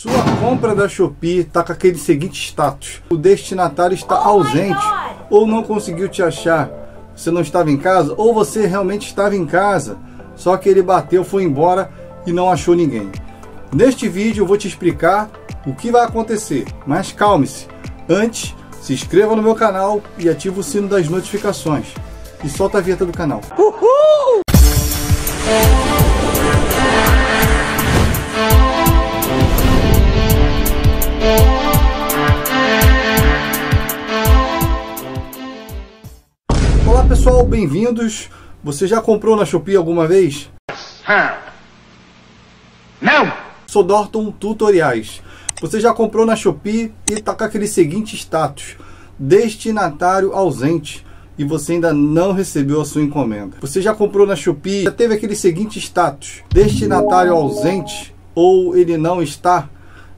Sua compra da Shopee está com aquele seguinte status: o destinatário está oh ausente ou não conseguiu te achar. Você não estava em casa ou você realmente estava em casa, só que ele bateu, foi embora e não achou ninguém. Neste vídeo eu vou te explicar o que vai acontecer, mas calme-se. Antes, se inscreva no meu canal e ative o sino das notificações. E solta a vinheta do canal. Uhul! Bem-vindos. Você já comprou na Shopee alguma vez? Não! Sou Dorton Tutoriais. Você já comprou na Shopee e está com aquele seguinte status: destinatário ausente e você ainda não recebeu a sua encomenda. Você já comprou na Shopee, já teve aquele seguinte status: destinatário ausente ou ele não está?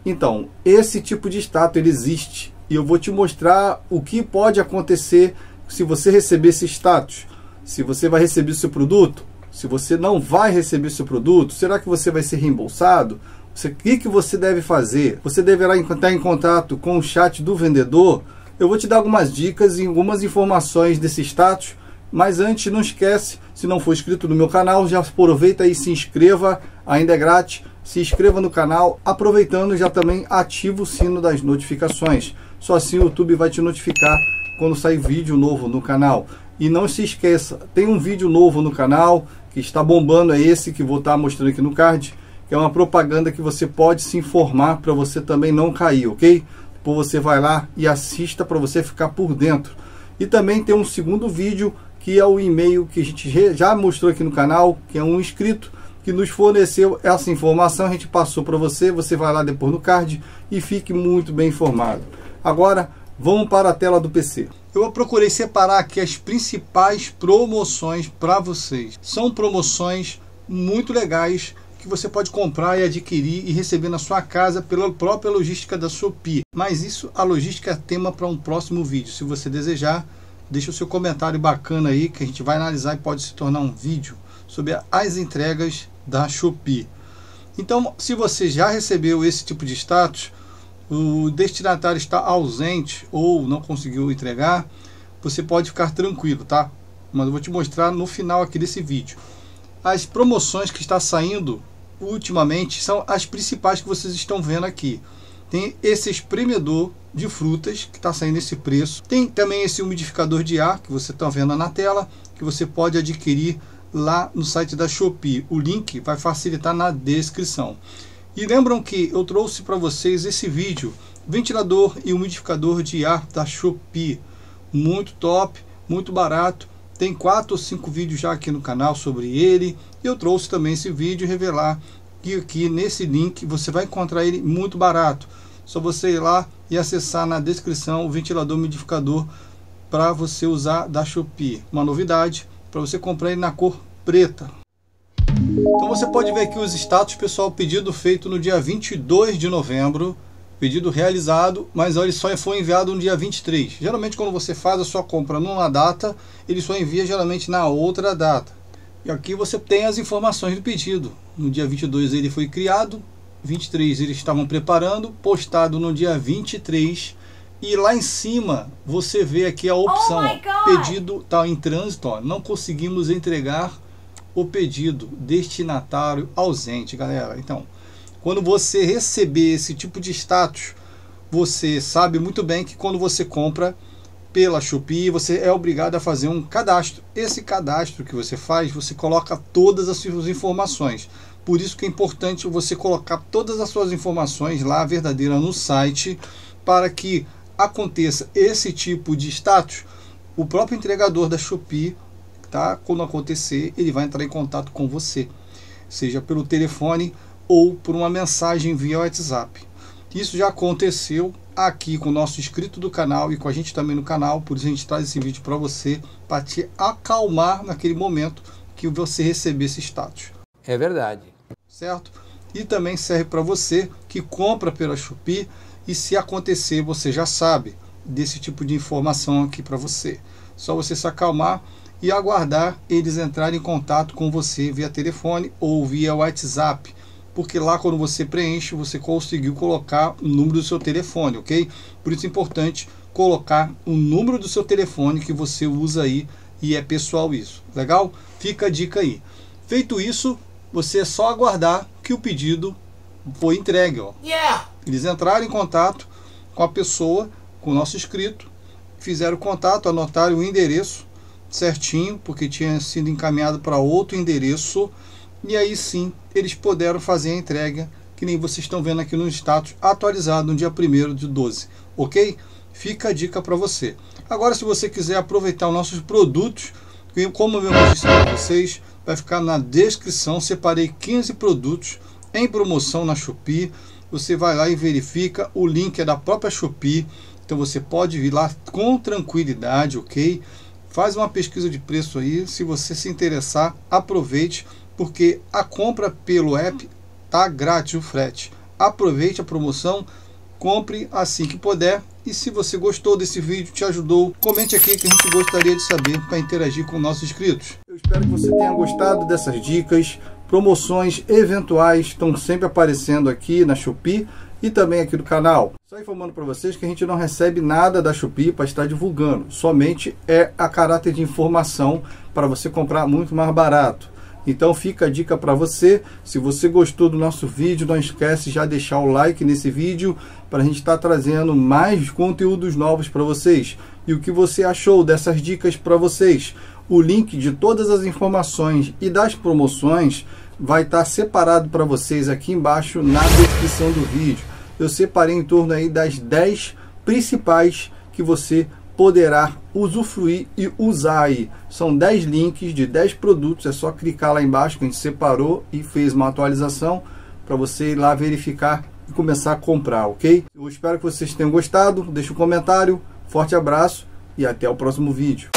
Então, esse tipo de status ele existe e eu vou te mostrar o que pode acontecer se você receber esse status. Se você vai receber o seu produto, se você não vai receber o seu produto, será que você vai ser reembolsado? O que, que você deve fazer? Você deverá entrar em contato com o chat do vendedor eu vou te dar algumas dicas e algumas informações desse status, mas antes não esquece, se não for inscrito no meu canal, já aproveita e se inscreva, ainda é grátis. Se inscreva no canal, aproveitando já também ativa o sino das notificações. Só assim o YouTube vai te notificar quando sair vídeo novo no canal. E não se esqueça, tem um vídeo novo no canal que está bombando, é esse que vou estar mostrando aqui no card, que é uma propaganda que você pode se informar para você também não cair, ok? Por você vai lá e assista para você ficar por dentro. E também tem um segundo vídeo que é o e-mail que a gente já mostrou aqui no canal, que é um inscrito que nos forneceu essa informação, a gente passou para você, você vai lá depois no card e fique muito bem informado. Agora, vamos para a tela do PC. Eu procurei separar aqui as principais promoções para vocês. São promoções muito legais que você pode comprar e adquirir e receber na sua casa pela própria logística da Shopee. Mas isso, a logística é tema para um próximo vídeo. Se você desejar, deixa o seu comentário bacana aí que a gente vai analisar e pode se tornar um vídeo sobre as entregas da Shopee. Então, se você já recebeu esse tipo de status, o destinatário está ausente ou não conseguiu entregar, você pode ficar tranquilo, tá? Mas eu vou te mostrar no final aqui desse vídeo. As promoções que está saindo ultimamente são as principais que vocês estão vendo aqui. Tem esse espremedor de frutas que está saindo esse preço. Tem também esse umidificador de ar que você está vendo na tela, que você pode adquirir lá no site da Shopee. O link vai facilitar na descrição. E lembram que eu trouxe para vocês esse vídeo, ventilador e umidificador de ar da Shopee. Muito top, muito barato. Tem quatro ou cinco vídeos já aqui no canal sobre ele. Eu trouxe também esse vídeo revelar que aqui nesse link você vai encontrar ele muito barato. Só você ir lá e acessar na descrição o ventilador umidificador para você usar da Shopee. Uma novidade para você comprar ele na cor preta. Então você pode ver aqui os status, pessoal, pedido feito no dia 22 de novembro, pedido realizado, mas ele só foi enviado no dia 23. Geralmente quando você faz a sua compra numa data, ele só envia geralmente na outra data. E aqui você tem as informações do pedido. No dia 22 ele foi criado, 23 eles estavam preparando, postado no dia 23 e lá em cima você vê aqui a opção, oh pedido está em trânsito, ó, não conseguimos entregar o pedido, destinatário ausente, galera. Então, quando você receber esse tipo de status, você sabe muito bem que quando você compra pela Shopee, você é obrigado a fazer um cadastro. Esse cadastro que você faz, você coloca todas as suas informações. Por isso que é importante você colocar todas as suas informações lá verdadeira no site para que aconteça esse tipo de status. O próprio entregador da Shopee, tá? Quando acontecer, ele vai entrar em contato com você, seja pelo telefone ou por uma mensagem via WhatsApp. Isso já aconteceu aqui com o nosso inscrito do canal e com a gente também no canal, por isso a gente traz esse vídeo para você, para te acalmar naquele momento que você receber esse status. É verdade. Certo? E também serve para você que compra pela Shopee e se acontecer, você já sabe desse tipo de informação aqui para você. Só você se acalmar e aguardar eles entrarem em contato com você via telefone ou via WhatsApp porque lá quando você preenche, você conseguiu colocar o número do seu telefone, ok? Por isso é importante colocar o número do seu telefone que você usa aí e é pessoal isso, legal? Fica a dica aí. Feito isso, você é só aguardar que o pedido foi entregue, ó. Yeah. Eles entraram em contato com a pessoa, com o nosso inscrito, fizeram contato, anotaram o endereço certinho, porque tinha sido encaminhado para outro endereço, e aí sim eles puderam fazer a entrega, que nem vocês estão vendo aqui no status atualizado no dia 1 de 12, ok? Fica a dica para você. Agora, se você quiser aproveitar os nossos produtos, como eu disse para vocês, vai ficar na descrição. Separei 15 produtos em promoção na Shopee. Você vai lá e verifica. O link é da própria Shopee. Então você pode vir lá com tranquilidade, ok? Faz uma pesquisa de preço aí. Se você se interessar, aproveite, porque a compra pelo app tá grátis o frete. Aproveite a promoção, compre assim que puder. E se você gostou desse vídeo, te ajudou, comente aqui que a gente gostaria de saber para interagir com nossos inscritos. Eu espero que você tenha gostado dessas dicas. Promoções eventuais estão sempre aparecendo aqui na Shopee e também aqui do canal. Só informando para vocês que a gente não recebe nada da Shopee para estar divulgando, somente é a caráter de informação para você comprar muito mais barato. Então fica a dica para você, se você gostou do nosso vídeo, não esquece já deixar o like nesse vídeo para a gente estar tá trazendo mais conteúdos novos para vocês. E o que você achou dessas dicas para vocês? O link de todas as informações e das promoções vai estar tá separado para vocês aqui embaixo na descrição do vídeo. Eu separei em torno aí das 10 principais que você poderá usufruir e usar aí. São 10 links de 10 produtos, é só clicar lá embaixo que a gente separou e fez uma atualização para você ir lá verificar e começar a comprar, ok? Eu espero que vocês tenham gostado, deixe um comentário, forte abraço e até o próximo vídeo.